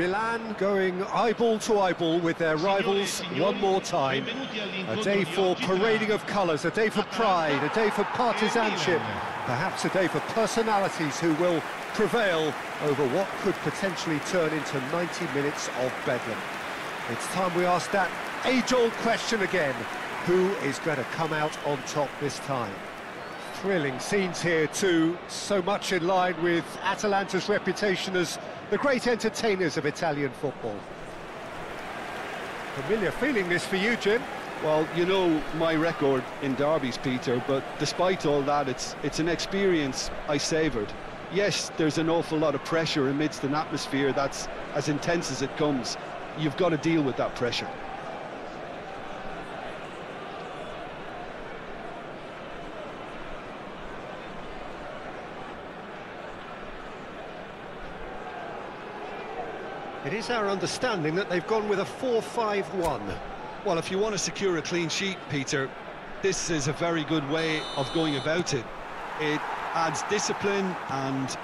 Milan going eyeball to eyeball with their rivals one more time. A day for parading of colours, a day for pride, a day for partisanship, perhaps a day for personalities who will prevail over what could potentially turn into 90 minutes of bedlam. It's time we ask that age-old question again. Who is going to come out on top this time? Thrilling scenes here too, so much in line with Atalanta's reputation as the great entertainers of Italian football. Familiar feeling this for you, Jim? Well, you know my record in derbies, Peter, but despite all that, it's it's an experience I savoured. Yes, there's an awful lot of pressure amidst an atmosphere that's as intense as it comes. You've got to deal with that pressure. It is our understanding that they've gone with a 4-5-1. Well, if you want to secure a clean sheet, Peter, this is a very good way of going about it. It adds discipline and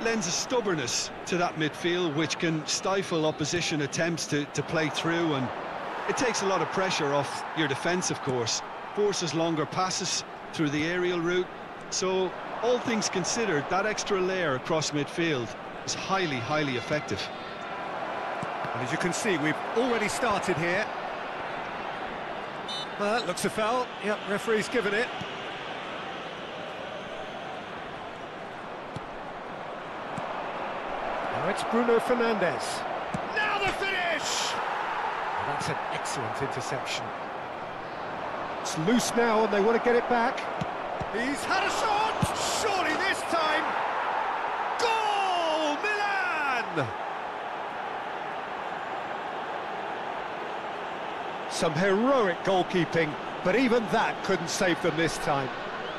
lends a stubbornness to that midfield which can stifle opposition attempts to, to play through and it takes a lot of pressure off your defence, of course. Forces longer passes through the aerial route. So, all things considered, that extra layer across midfield is highly, highly effective. And as you can see, we've already started here. Well, that looks a foul. Yep, referee's given it. Now it's Bruno Fernandes. Now the finish! Well, that's an excellent interception. It's loose now and they want to get it back. He's had a shot! Surely this time! Goal! Milan! Some heroic goalkeeping, but even that couldn't save them this time.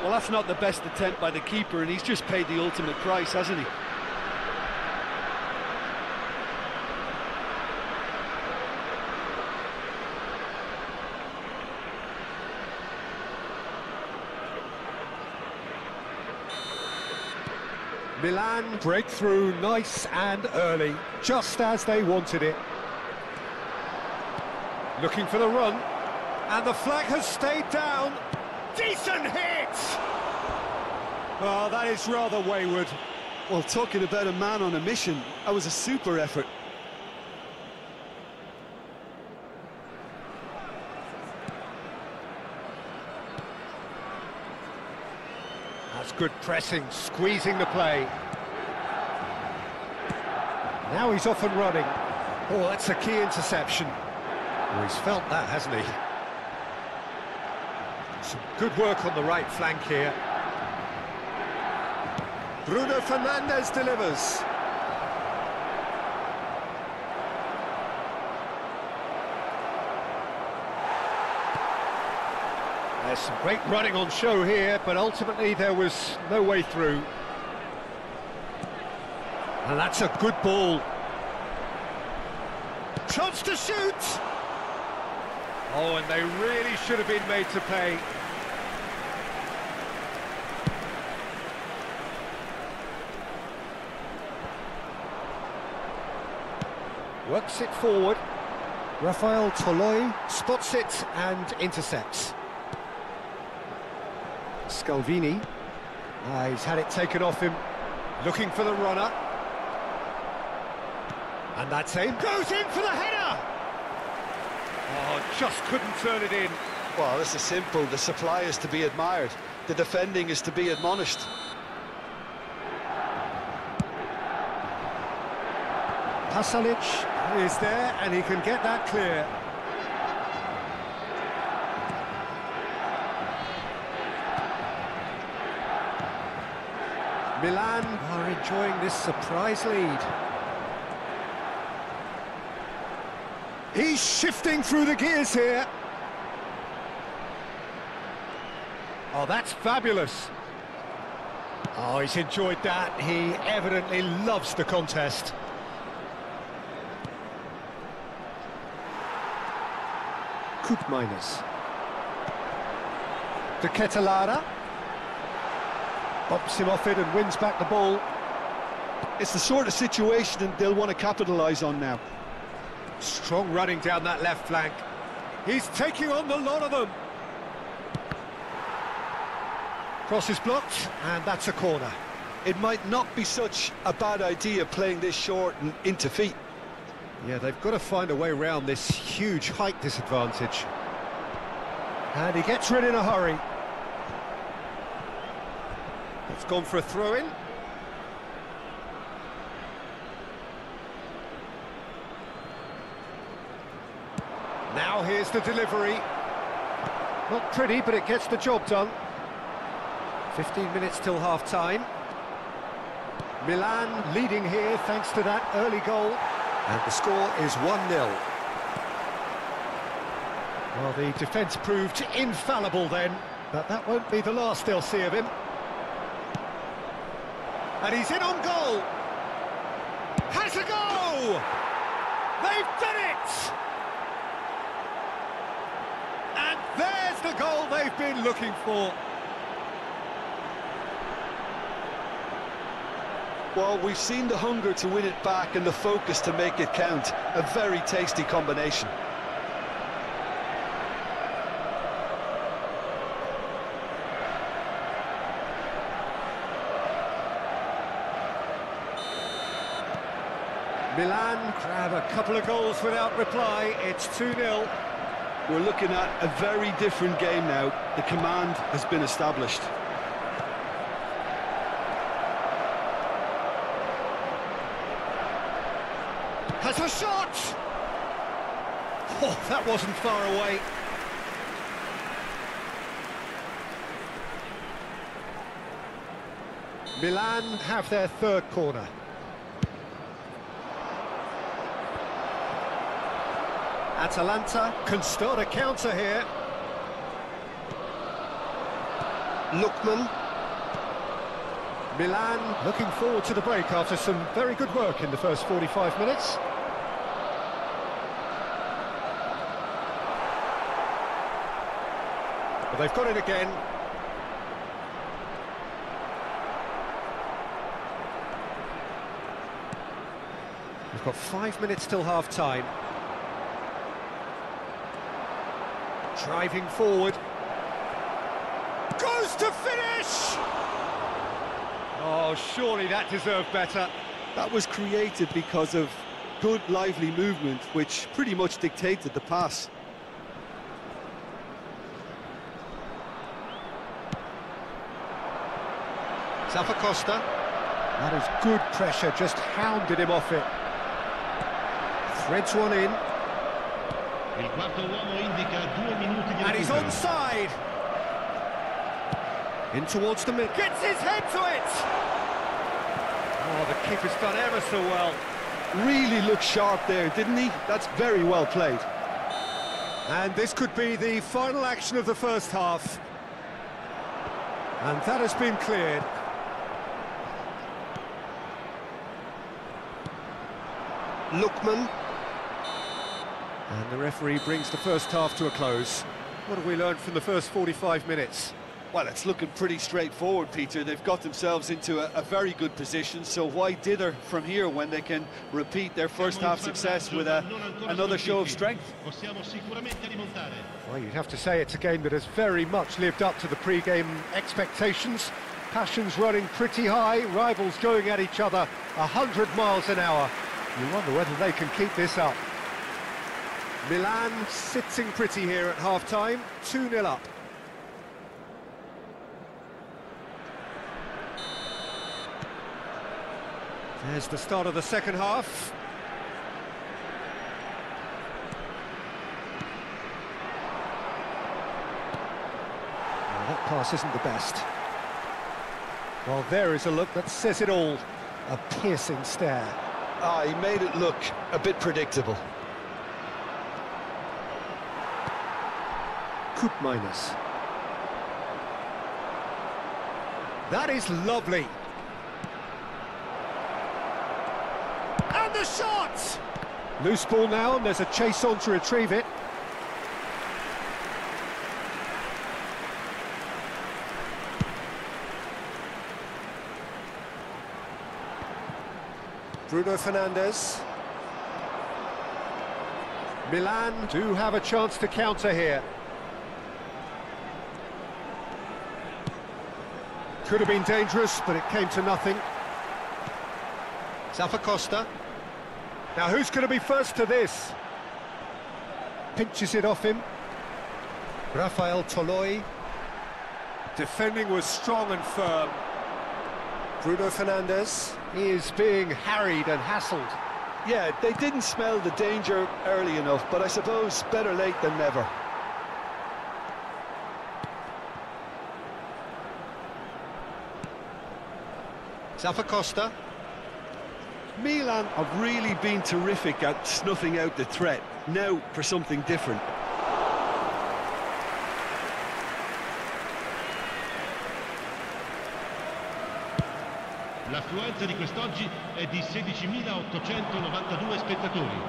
Well, that's not the best attempt by the keeper, and he's just paid the ultimate price, hasn't he? Milan breakthrough nice and early, just as they wanted it. Looking for the run, and the flag has stayed down. Decent hit! Well, that is rather wayward. Well, talking about a man on a mission, that was a super effort. That's good pressing, squeezing the play. Now he's off and running. Oh, that's a key interception. Oh, he's felt that, hasn't he? Some good work on the right flank here. Bruno Fernandes delivers. There's some great running on show here, but ultimately there was no way through. And that's a good ball. Chance to shoot! Oh, and they really should have been made to pay. Works it forward. Rafael Toloi spots it and intercepts. Scalvini. Ah, he's had it taken off him. Looking for the runner. And that's him. Goes in for the header! Just couldn't turn it in. Well, this is simple. The supply is to be admired. The defending is to be admonished. Pasalic is there and he can get that clear. Milan are enjoying this surprise lead. He's shifting through the gears here. Oh, that's fabulous. Oh, he's enjoyed that. He evidently loves the contest. Koopmeiners. De Ketelaere. Bumps him off it and wins back the ball. It's the sort of situation they'll want to capitalise on now. Strong running down that left flank. He's taking on the lot of them. Cross is blocked, and that's a corner. It might not be such a bad idea playing this short and into feet. Yeah, they've got to find a way around this huge height disadvantage. And he gets rid in a hurry. It's gone for a throw-in. Now here's the delivery. Not pretty, but it gets the job done. 15 minutes till half-time. Milan leading here thanks to that early goal. And the score is 1-0. Well, the defence proved infallible then, but that won't be the last they'll see of him. And he's in on goal! Has a goal! They've done it! And there's the goal they've been looking for. Well, we've seen the hunger to win it back and the focus to make it count. A very tasty combination. Milan grab a couple of goals without reply. It's 2-0. We're looking at a very different game now. The command has been established. Has a shot! Oh, that wasn't far away. Milan have their third corner. Atalanta can start a counter here. Lookman. Milan looking forward to the break after some very good work in the first 45 minutes. But they've got it again. We've got five minutes till half-time. Driving forward. Goes to finish! Oh, surely that deserved better. That was created because of good, lively movement, which pretty much dictated the pass. Zappacosta. That is good pressure, just hounded him off it. Threads one in. Il quarto uomo indica due minuti di And he's recupero. onside. In towards the mid. Gets his head to it! Oh, the keeper's done ever so well. Really looked sharp there, didn't he? That's very well played. And this could be the final action of the first half. And that has been cleared. Lookman. And the referee brings the first half to a close. What have we learned from the first 45 minutes? Well, it's looking pretty straightforward, Peter. They've got themselves into a, a very good position, so why dither from here when they can repeat their first half success with a, another show of strength? Possiamo sicuramente rimontare. Well, you'd have to say it's a game that has very much lived up to the pre-game expectations. Passions running pretty high, rivals going at each other 100 miles an hour. You wonder whether they can keep this up. Milan sitting pretty here at half-time, 2-0 up. There's the start of the second half. Well, that pass isn't the best. Well, there is a look that says it all. A piercing stare. Ah, he made it look a bit predictable. Coop minus. That is lovely. And the shot! Loose ball now, and there's a chase on to retrieve it. Bruno Fernandes. Milan do have a chance to counter here. Could have been dangerous, but it came to nothing. Zappacosta. Now who's going to be first to this? Pinches it off him. Rafael Toloi. Defending was strong and firm. Bruno Fernandes is being harried and hassled. Yeah, they didn't smell the danger early enough, but I suppose better late than never. Zappacosta. Milan have really been terrific at snuffing out the threat. Now for something different. L'affluenza di quest'oggi è di 16.892 spettatori.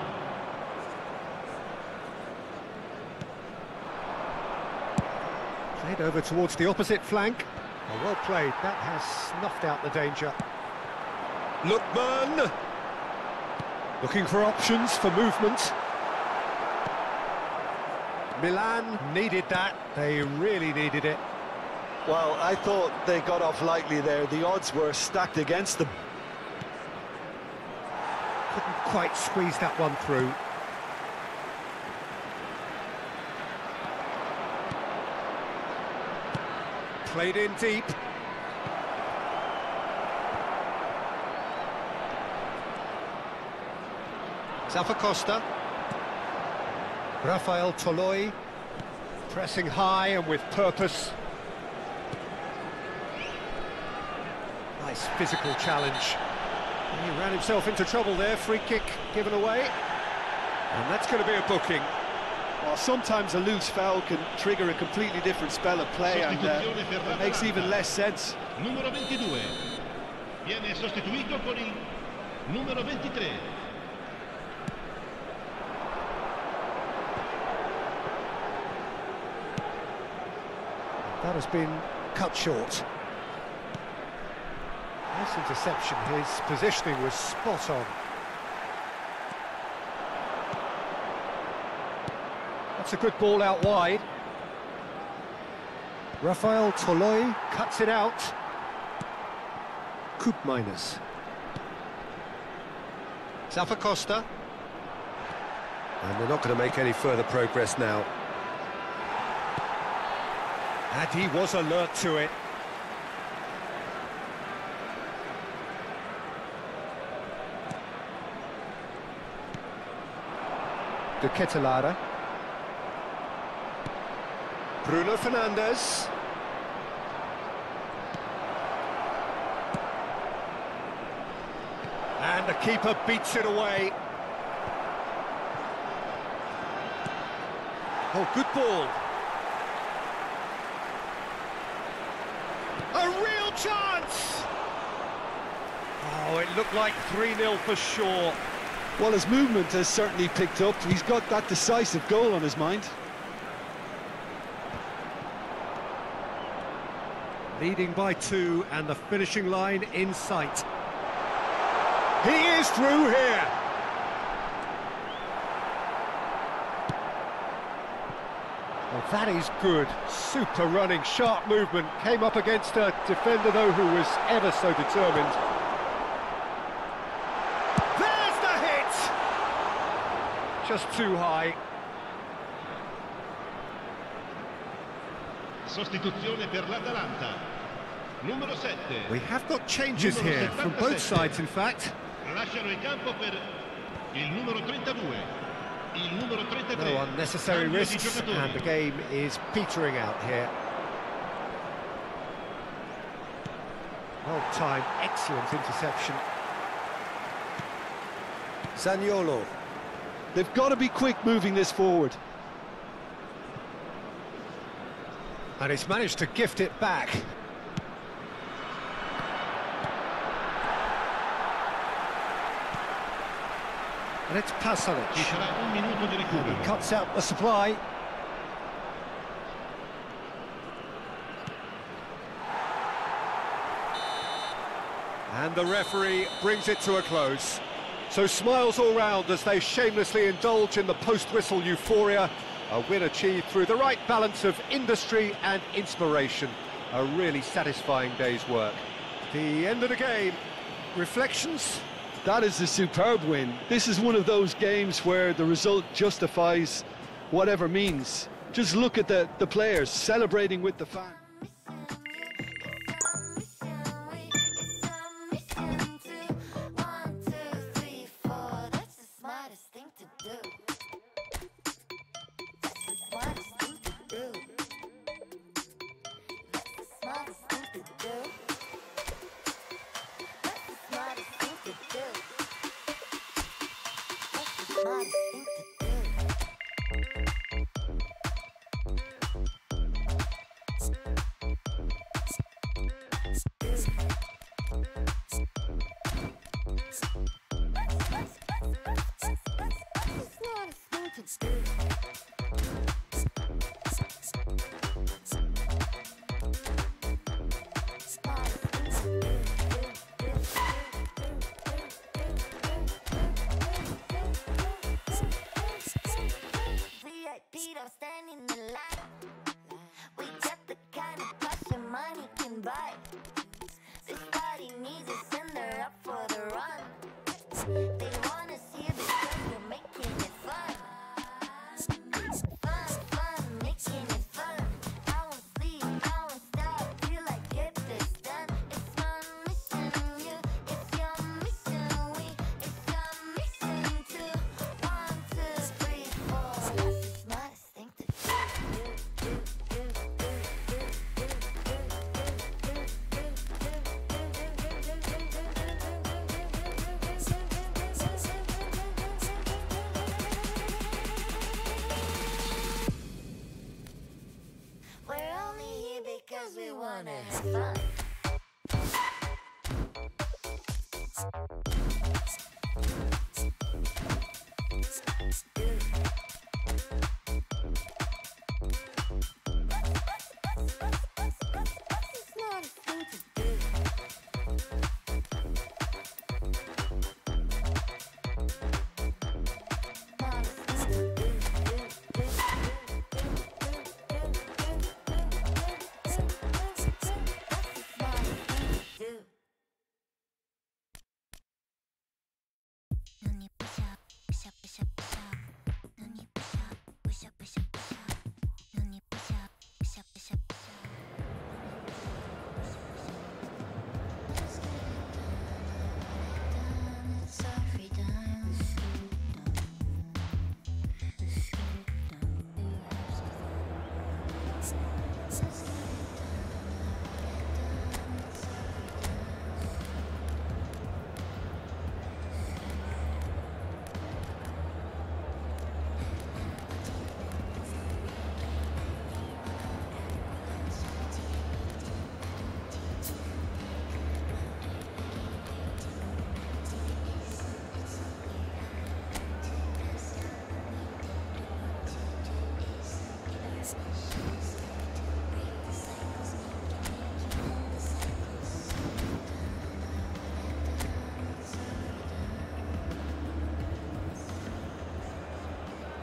Played over towards the opposite flank. Oh, well played. That has snuffed out the danger. Lookman! Looking for options for movement. Milan needed that. They really needed it. Well, I thought they got off lightly there. The odds were stacked against them. Couldn't quite squeeze that one through. Played in deep. Zappacosta. Rafael Toloi. Pressing high and with purpose. Nice physical challenge. He ran himself into trouble there, free kick given away. And that's going to be a booking. Well, sometimes a loose foul can trigger a completely different spell of play and uh, it makes even less sense. Numero 22. Viene sostituito con il numero 23. That has been cut short. Nice interception, his positioning was spot on. That's a good ball out wide. Rafael Toloi cuts it out. Koopmeiners. Zappacosta. And they're not going to make any further progress now. And he was alert to it. De Ketelaere. Bruno Fernandes. And the keeper beats it away. Oh, good ball. A real chance! Oh, it looked like 3-0 for sure. Well, his movement has certainly picked up. He's got that decisive goal on his mind. Leading by two and the finishing line in sight. He is through here. That is good. Super running, sharp movement. Came up against a defender, though, who was ever so determined. There's the hit! Just too high. Sostituzione per l'Atalanta. Numero 7. We have got changes here from both sides, in fact. Lasciano il campo per il numero 32. Il numero 33. No unnecessary risks, and the game is petering out here. Well timed, excellent interception. Zaniolo. They've got to be quick moving this forward. And he's managed to gift it back. And it's Ci Pasalic. sarà un minuto di recupero. Cuts out the supply. And the referee brings it to a close. So smiles all round as they shamelessly indulge in the post-whistle euphoria. A win achieved through the right balance of industry and inspiration. A really satisfying day's work. The end of the game. Reflections? That is a superb win. This is one of those games where the result justifies whatever means. Just look at the, the players celebrating with the fans. Bye. back.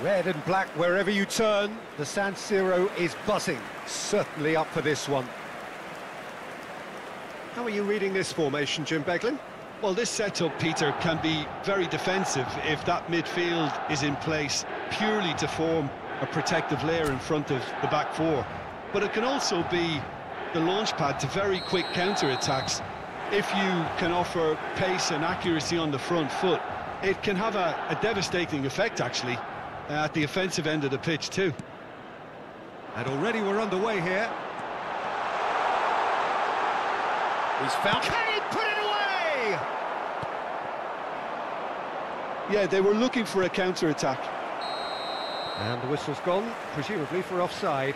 Red and black wherever you turn, the San Siro is buzzing. Certainly up for this one. How are you reading this formation, Jim Beglin? Well, this setup, Peter, can be very defensive if that midfield is in place purely to form a protective layer in front of the back four. But it can also be the launch pad to very quick counter-attacks. If you can offer pace and accuracy on the front foot, it can have a, a devastating effect, actually, Uh, at the offensive end of the pitch too. And already we're underway here. He's found... Can he put it away? Yeah, they were looking for a counter-attack. And the whistle's gone, presumably for offside.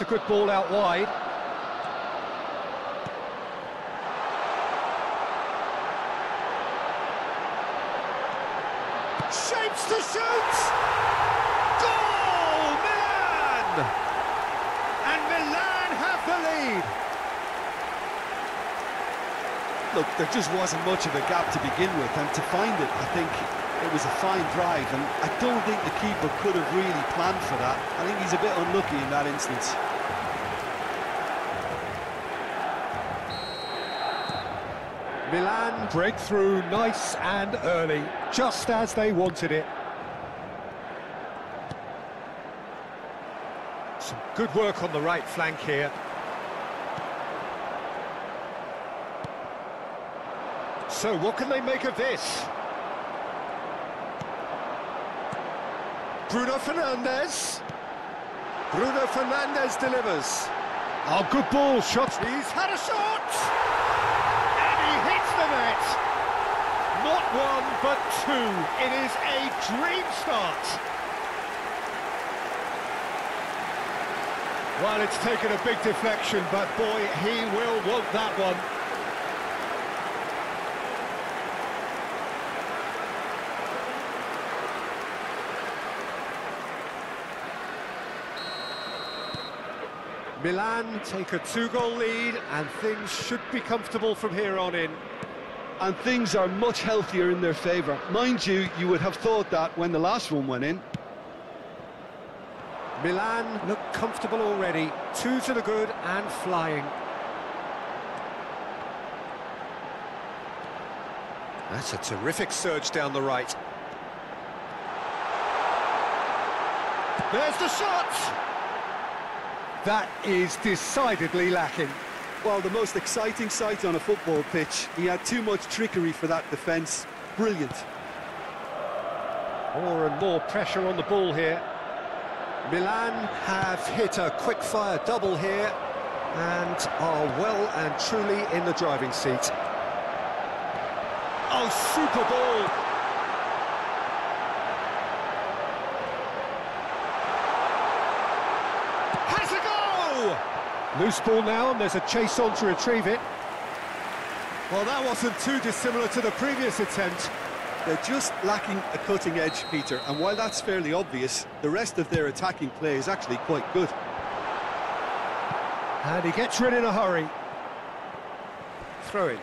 That's a good ball out wide. Shapes to shoot! Goal! Milan! And Milan have the lead. Look, there just wasn't much of a gap to begin with, and to find it, I think it was a fine drive, and I don't think the keeper could have really planned for that. I think he's a bit unlucky in that instance. Milan break through nice and early, just as they wanted it. Some good work on the right flank here. So what can they make of this? Bruno Fernandes. Bruno Fernandes delivers. Oh, good ball, shot. He's had a shot! Net. Not one, but two. It is a dream start. Well, it's taken a big deflection, but boy, he will want that one. Milan take a two-goal lead, and things should be comfortable from here on in. And things are much healthier in their favour. Mind you, you would have thought that when the last one went in. Milan look comfortable already, two to the good and flying. That's a terrific surge down the right. There's the shot! That is decidedly lacking. Well, the most exciting sight on a football pitch. He had too much trickery for that defence. Brilliant. More and more pressure on the ball here. Milan have hit a quick-fire double here and are well and truly in the driving seat. Oh, super ball! Has a go! Loose ball now, and there's a chase on to retrieve it. Well, that wasn't too dissimilar to the previous attempt. They're just lacking a cutting edge, Peter, and while that's fairly obvious, the rest of their attacking play is actually quite good. And he gets rid in a hurry. Throw it.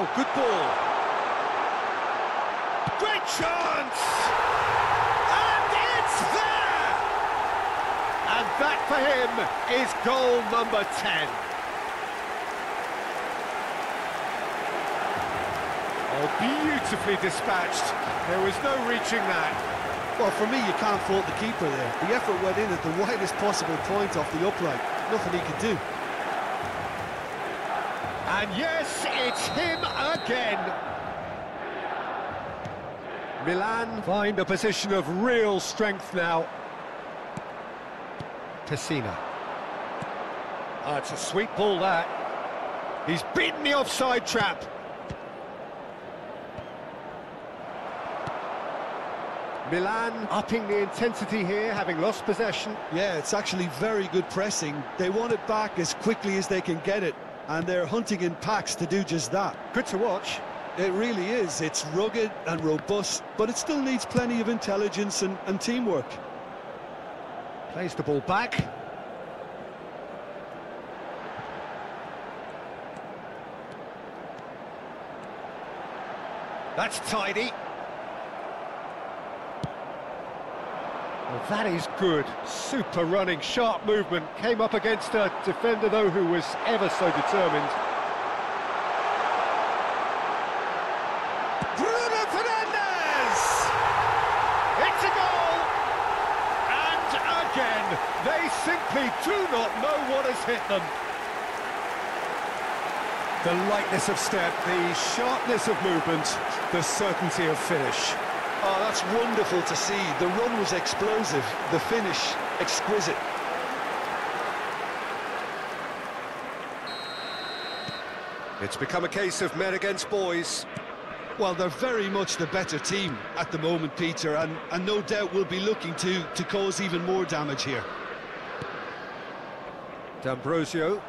Oh, good ball. Great chance! And it's there! And that for him is goal number 10. Oh, beautifully dispatched. There was no reaching that. Well, for me, you can't fault the keeper there. The effort went in at the widest possible point off the upright. Nothing he could do. And yes, it's him again. Milan find a position of real strength now. Pessina. Ah, it's a sweet ball, that. He's beaten the offside trap. Milan upping the intensity here, having lost possession. Yeah, it's actually very good pressing. They want it back as quickly as they can get it, and they're hunting in packs to do just that. Good to watch. It really is. It's rugged and robust, but it still needs plenty of intelligence and, and teamwork. Plays the ball back. That's tidy. Well, that is good. Super running, sharp movement. Came up against a defender, though, who was ever so determined. Bruno Fernandes! It's a goal! And again, They simply do not know what has hit them. The lightness of step, the sharpness of movement, the certainty of finish. Oh, that's wonderful to see. The run was explosive, the finish exquisite. It's become a case of men against boys. Well, they're very much the better team at the moment, Peter, and, and no doubt will be looking to, to cause even more damage here. D'Ambrosio.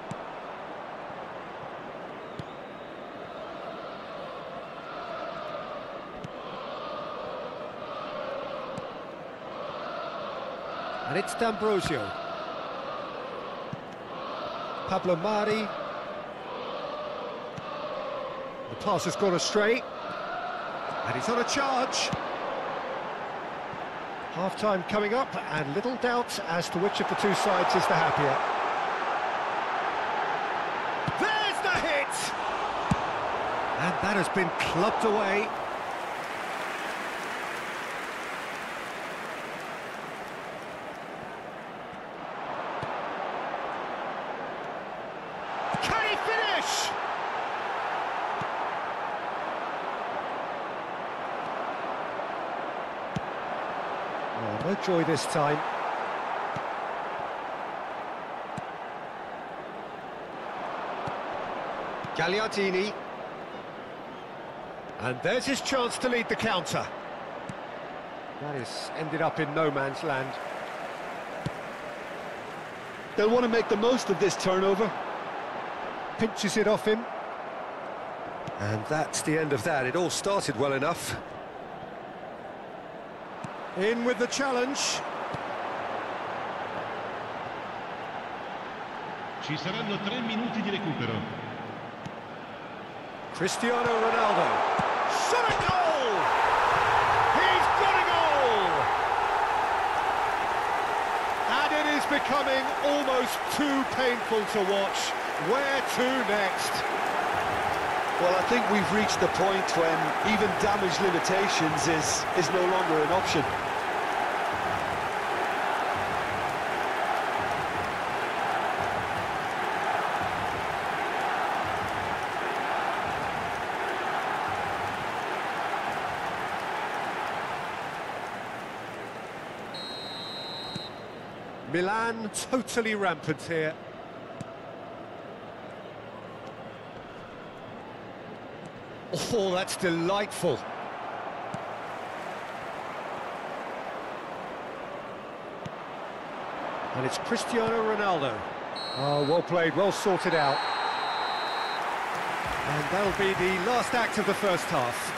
D'Ambrosio. Pablo Mari. The pass has gone astray. And he's on a charge. Half-time coming up, and little doubt as to which of the two sides is the happier. There's the hit! And that has been clubbed away. Can he finish? Joy this time. Gagliardini. And there's his chance to lead the counter. That is ended up in no man's land. They'll want to make the most of this turnover. Pinches it off him. And that's the end of that. It all started well enough. In with the challenge. Ci saranno tre minuti di recupero. Cristiano Ronaldo. Shot a goal! He's got a goal! And it is becoming almost too painful to watch. Where to next? Well, I think we've reached the point when even damage limitations is, is no longer an option. Milan totally rampant here. Oh, that's delightful. And it's Cristiano Ronaldo. Oh, well played, well sorted out. And that'll be the last act of the first half.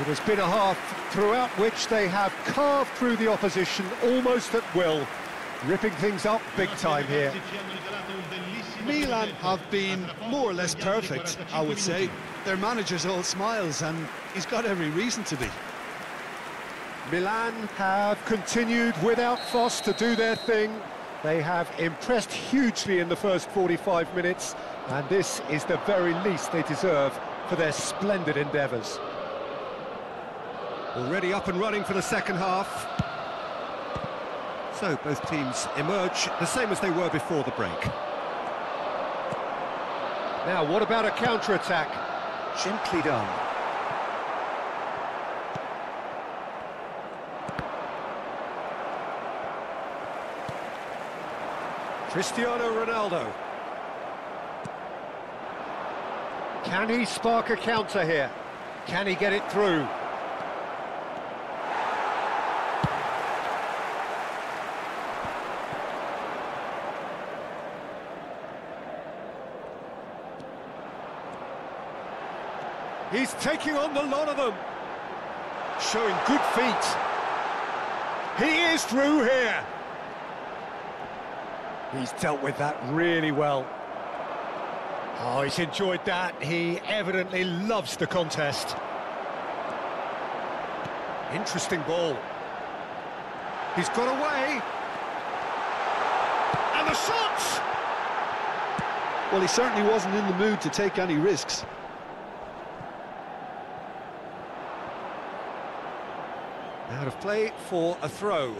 It has been a half throughout which they have carved through the opposition almost at will, ripping things up big time here. Milan have been more or less perfect, I would say. Their manager's all smiles, and he's got every reason to be. Milan have continued without fuss to do their thing. They have impressed hugely in the first 45 minutes, and this is the very least they deserve for their splendid endeavours. Already up and running for the second half. So both teams emerge the same as they were before the break. Now, what about a counter-attack? Gently done. Cristiano Ronaldo. Can he spark a counter here? Can he get it through? He's taking on the lot of them. Showing good feet. He is through here. He's dealt with that really well. Oh, he's enjoyed that. He evidently loves the contest. Interesting ball. He's got away. And the shot! Well, he certainly wasn't in the mood to take any risks. Out of play for a throw.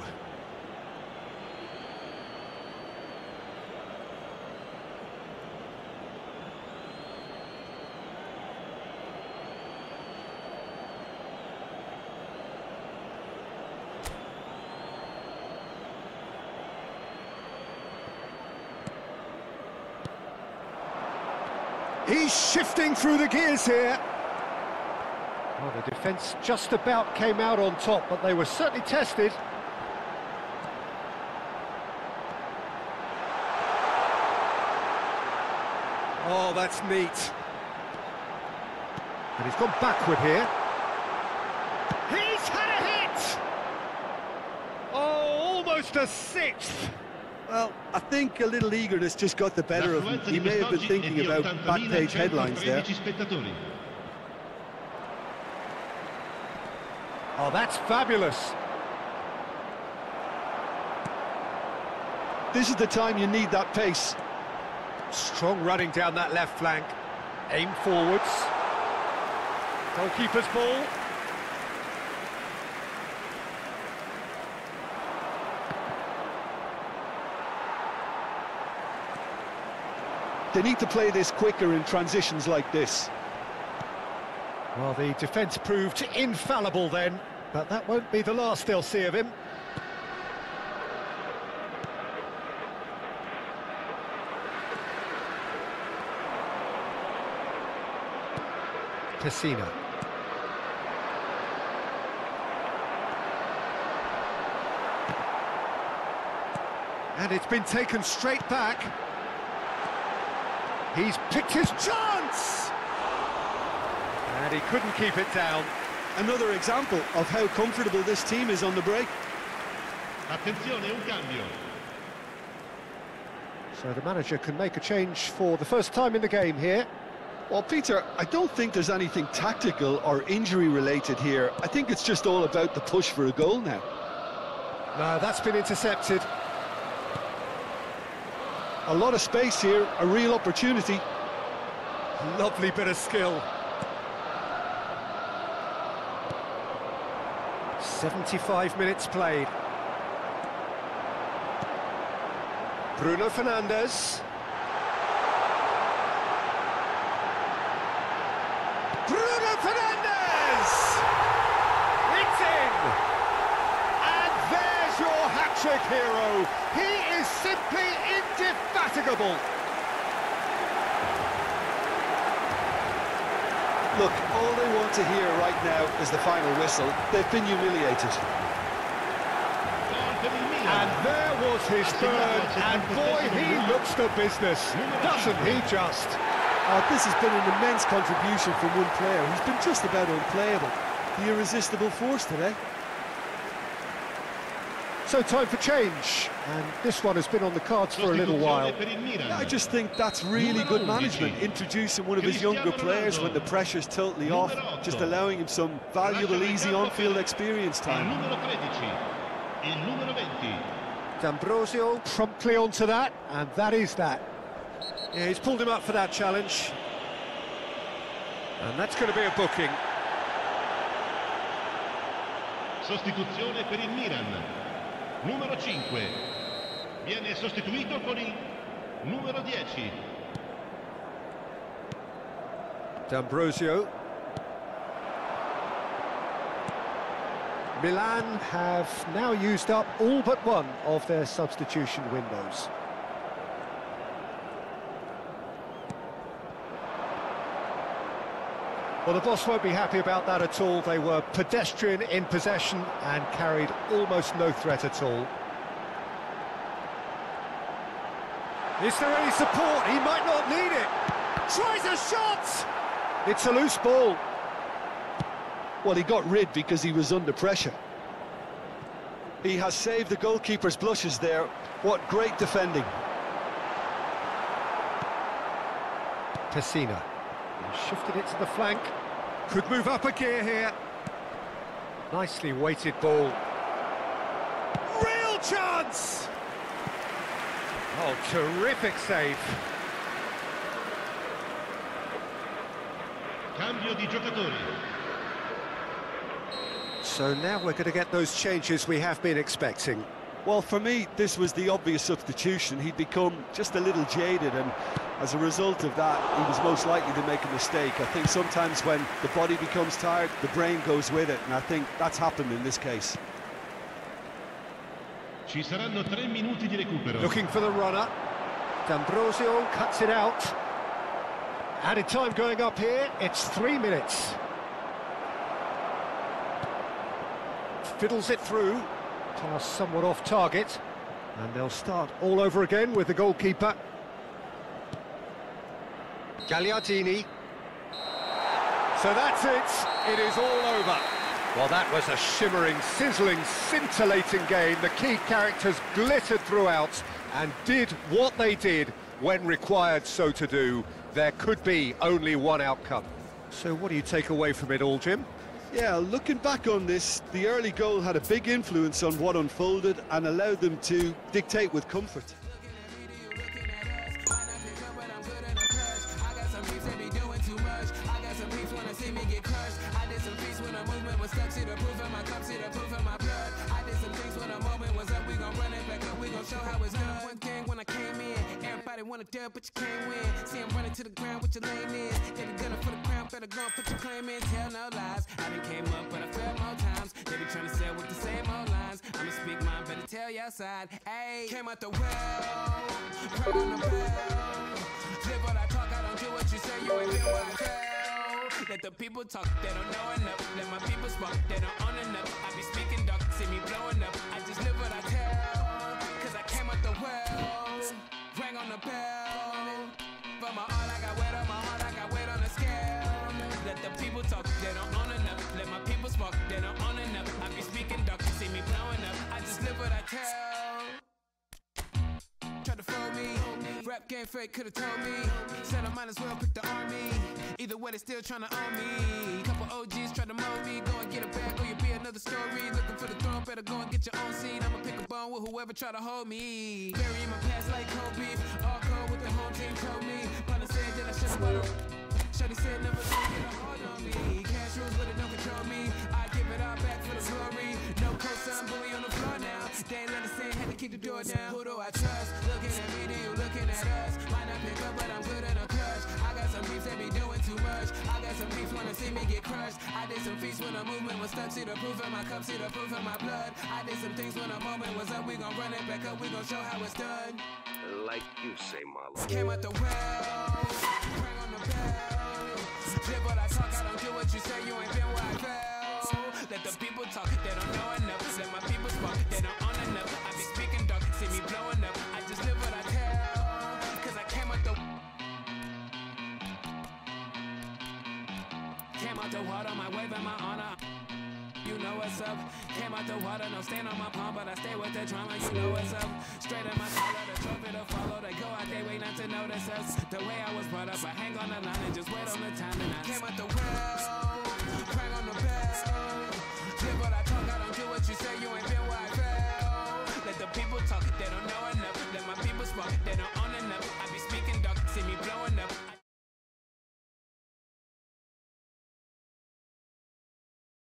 He's shifting through the gears here. The defence just about came out on top, but they were certainly tested. Oh, that's neat. And he's gone backward here. He's had a hit! Oh, almost a sixth. Well, I think a little eagerness just got the better of him. He may have been thinking about back page headlines there. Oh, that's fabulous. This is the time you need that pace. Strong running down that left flank. Aim forwards. Goalkeeper's ball. They need to play this quicker in transitions like this. Well, the defence proved infallible then, but that won't be the last they'll see of him. Pessina. And it's been taken straight back. He's picked his chance! And he couldn't keep it down. Another example of how comfortable this team is on the break. Attenzione, un cambio. So the manager can make a change for the first time in the game here. Well, Peter, I don't think there's anything tactical or injury related here. I think it's just all about the push for a goal now. No, that's been intercepted. A lot of space here, a real opportunity. Lovely bit of skill. 75 minutes played. Bruno Fernandes. Bruno Fernandes! It's in! And there's your hat-trick hero. He is simply indefatigable. Look, all they want to hear right now is the final whistle. They've been humiliated. Gol per il Milan. And there was his third, and boy, he looks the business, doesn't he just? Uh, this has been an immense contribution from one player. He's been just about unplayable. The irresistible force today. So time for change, and this one has been on the cards for a little while. Sostituzione per il Milan. I just think that's really good management, introducing one of his younger players when the pressure's totally off, just allowing him some valuable, easy on-field experience time. numero 13. Il numero 20. D'Ambrosio promptly onto that, and that is that. Yeah, he's pulled him up for that challenge. And that's going to be a booking. Sostituzione per il Milan. Numero 5. Viene sostituito con il numero 10. D'Ambrosio. Milan have now used up all but one of their substitution windows. Well, the boss won't be happy about that at all. They were pedestrian in possession and carried almost no threat at all. Is there any support? He might not need it. Tries a shot! It's a loose ball. Well, he got rid because he was under pressure. He has saved the goalkeeper's blushes there. What great defending. Pessina. He shifted it to the flank. Could move up a gear here. Nicely weighted ball. Real chance! Oh, terrific save. Cambio di giocatori. So now we're going to get those changes we have been expecting. Well, for me, this was the obvious substitution. He'd become just a little jaded, and as a result of that, he was most likely to make a mistake. I think sometimes when the body becomes tired, the brain goes with it, and I think that's happened in this case. Ci saranno tre minuti di recupero. Looking for the runner. D'Ambrosio cuts it out. Added time going up here, it's three minutes. Fiddles it through, pass somewhat off target, and they'll start all over again with the goalkeeper. Gagliardini. So that's it, it is all over. Well, that was a shimmering, sizzling, scintillating game. The key characters glittered throughout and did what they did when required so to do. There could be only one outcome. So what do you take away from it all, Jim? Yeah, looking back on this, the early goal had a big influence on what unfolded and allowed them to dictate with comfort. Everybody wanna dare, but you can't win. See I'm running to the ground with your lane in. Get a gunner for the crown, better go and put your claim in. Tell no lies. I done came up, but I fell more times. They be trying to sell with the same old lines. I'ma speak mine, better tell your side. Hey, came out the well, right on the bell. Live what I talk, I don't do what you say. You ain't been what I tell. Let the people talk, they don't know enough. Let my people spark, they don't own enough. I be speaking dark, see me blowing up. On. For my heart, I got weight on my heart, I got weight on the scale. Let the people talk, they don't own enough. Let my people spark, they don't own enough. I be speaking you see me blowing up. I just live what I tell. Try to fool me, rap game fake could've told me. Said I might as well pick the army. Either way, they still tryna own me. Couple OGs try to mold me, go and get a bag, or you be another story. Looking for the throne, better go and get your own seat. I'ma pick a bone with whoever try to hold me. Burying my past like Kobe, all cold with the home team told me. Partner said that I should've bought. Shorty said never gonna get a hold on me. Cash rules, but it don't control me. I give it all back for the glory. No cosign, bully on the floor now. They ain't understand, had to keep the door down. Who do I trust? Looking at me, do you looking at us? See me get crushed. I did some feats when the movement was stuck. See the proof in my cup, see the proof in my blood. I did some things when the moment was up. We gon' run it back up, we gon' show how it's done. Like you say, Marlo. Came out the well, rang on the bell. Live what I talk, I don't do what you say. You ain't been where I fell. Let the people talk, they don't know water, my wave and my honor. You know what's up. Came out the water, no stand on my palm, but I stay with the drama. You know what's up. Straight in my collar, the trophy to follow. They go out, they wait not to notice us. The way I was brought up, I hang on the line and just wait on the time. And I came out the well, crank on the bell. Live what I talk, I don't do what you say. You ain't been where I fell. Let the people talk, they don't know enough. Let my people spark, they don't.